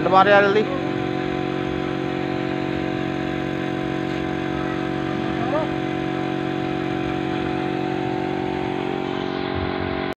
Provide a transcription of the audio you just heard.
Hand મારે આ જલ્દી Thank you.